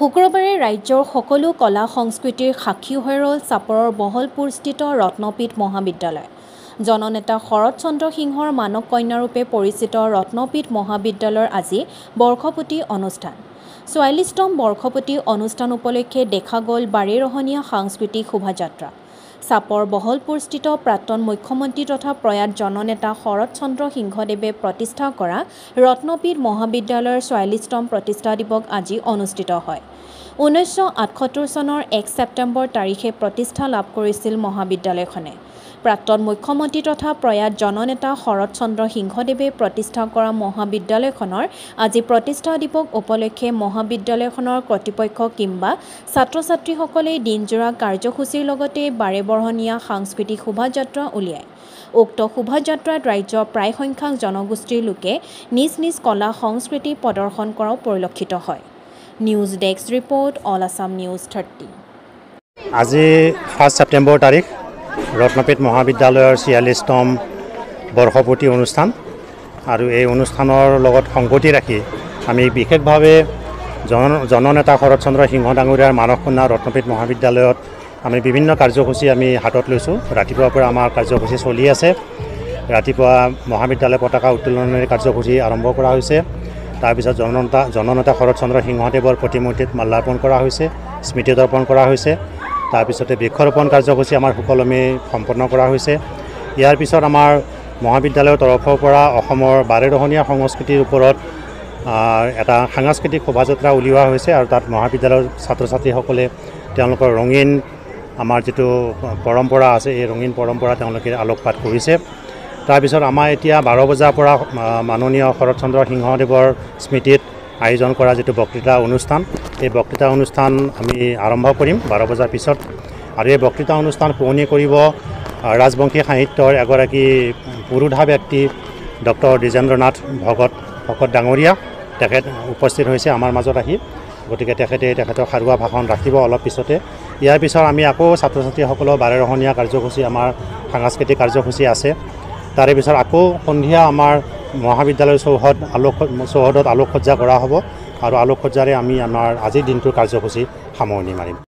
শুক্ৰবাৰে ৰাজ্যৰ সকলো কলা সংস্কৃতিৰ সাক্ষী হৈ ৰ'ল চাপৰৰ বহলপুৰস্থিত ৰত্নপীঠ মহাবিদ্যালয়। জননেতা শৰৎ চন্দ্ৰ সিংহৰ মানস কন্যাৰূপে পৰিচিত ৰত্নপীঠ মহাবিদ্যালয়ৰ আজি বৰ্ষপূৰ্তি অনুষ্ঠান। চৌৱাল্লিছতম বৰ্ষপূৰ্তি অনুষ্ঠান উপলক্ষে দেখা গ'ল বাৰেৰহণীয়া সাংস্কৃতিক শোভাযাত্ৰা। চাপৰ বহলপুৰস্থিত প্ৰাক্তন মুখ্যমন্ত্ৰী তথা প্ৰয়াত জননেতা শৰৎ চন্দ্ৰ সিংহদেৱে প্ৰতিষ্ঠা কৰা ৰত্নপীঠ মহাবিদ্যালয়ৰ চৌৱাল্লিছতম প্ৰতিষ্ঠা দিৱস আজি অনুষ্ঠিত হয়। ঊনৈছশ আঠসত্তৰ চনৰ এক ছেপ্টেম্বৰ তাৰিখে প্ৰতিষ্ঠা লাভ কৰিছিল মহাবিদ্যালয়খনে। প্ৰাক্তন মুখ্যমন্ত্ৰী তথা প্ৰয়াত জননেতা শৰৎ চন্দ্ৰ সিংহদেৱে প্ৰতিষ্ঠা কৰা মহাবিদ্যালয়খনৰ আজি প্ৰতিষ্ঠা দিৱস উপলক্ষে মহাবিদ্যালয়খনৰ কৰ্তৃপক্ষ কিংবা ছাত্ৰ ছাত্ৰীসকলে দিনজোৰা কাৰ্যসূচীৰ লগতে বাৰেবৰণীয়া সাংস্কৃতিক শোভাযাত্ৰা উলিয়ায়। উক্ত শোভাযাত্ৰাত ৰাজ্যৰ প্ৰায় সংখ্যক জনগোষ্ঠীৰ লোকে নিজ নিজ কলা সংস্কৃতি প্ৰদৰ্শন কৰাও পৰিলক্ষিত হয়। News desk report all Assam news thirty. আজি ফাৰ্ষ্ট ছেপ্টেম্বৰ তাৰিখ ৰত্নপীঠ মহাবিদ্যালয়ৰ ছিয়াল্লিছতম বৰ্ষপূৰ্তি অনুষ্ঠান। আৰু এই অনুষ্ঠানৰ লগত সংগতি ৰাখি আমি বিশেষভাৱে জন জননেতা শৰৎ চন্দ্ৰ সিংহ ডাঙৰীয়াৰ মানস কন্যা ৰত্নপীঠ মহাবিদ্যালয়ত আমি বিভিন্ন কাৰ্যসূচী আমি হাতত লৈছোঁ। ৰাতিপুৱাৰ পৰা আমাৰ কাৰ্যসূচী চলি আছে। ৰাতিপুৱা মহাবিদ্যালয় পতাকা উত্তোলনৰ কাৰ্যসূচী আৰম্ভ কৰা হৈছে। তাৰপিছত জননেতা জননেতা শৰৎ চন্দ্ৰ সিংহদেৱৰ প্ৰতিমূৰ্তিত মাল্যাৰ্পণ কৰা হৈছে স্মৃতি দৰ্পণ কৰা হৈছে। তাৰপিছতে বৃক্ষৰোপণ কাৰ্যসূচী আমাৰ সুকলমে সম্পন্ন কৰা হৈছে। ইয়াৰ পিছত আমাৰ মহাবিদ্যালয়ৰ তৰফৰ পৰা অসমৰ বাৰেৰহণীয়া সংস্কৃতিৰ ওপৰত এটা সাংস্কৃতিক শোভাযাত্ৰা উলিওৱা হৈছে আৰু তাত মহাবিদ্যালয়ৰ ছাত্ৰ ছাত্ৰীসকলে তেওঁলোকৰ ৰঙীন আমাৰ যিটো পৰম্পৰা আছে এই ৰঙীন পৰম্পৰা তেওঁলোকে আলোকপাত কৰিছে। তাৰপিছত আমাৰ এতিয়া বাৰ বজাৰ পৰা মাননীয় শৰৎ চন্দ্ৰ সিংহদেৱৰ স্মৃতিত আয়োজন কৰা যিটো বক্তৃতা অনুষ্ঠান এই বক্তৃতা অনুষ্ঠান আমি আৰম্ভ কৰিম বাৰ বজাৰ পিছত। আৰু এই বক্তৃতা অনুষ্ঠান শুৱনি কৰিব ৰাজবংশী সাহিত্যৰ এগৰাকী পুৰোধা ব্যক্তি ডক্টৰ দ্বিজেন্দ্ৰনাথ ভগত ভকত ডাঙৰীয়া তেখেত উপস্থিত হৈছে আমাৰ মাজত আহি। গতিকে তেখেতে তেখেতৰ সাৰুৱা ভাষণ ৰাখিব অলপ পিছতে। ইয়াৰ পিছত আমি আকৌ ছাত্ৰ ছাত্ৰীসকলৰ বাৰেৰহণীয়া কাৰ্যসূচী আমাৰ সাংস্কৃতিক কাৰ্যসূচী আছে। তাৰে পিছত আকৌ সন্ধিয়া আমাৰ মহাবিদ্যালয়ৰ চৌহদ আলোক চৌহদত আলোকসজ্জা কৰা হ'ব। আৰু আলোকসজ্জাৰে আমি আমাৰ আজিৰ দিনটোৰ কাৰ্যসূচী সামৰণি মাৰিম।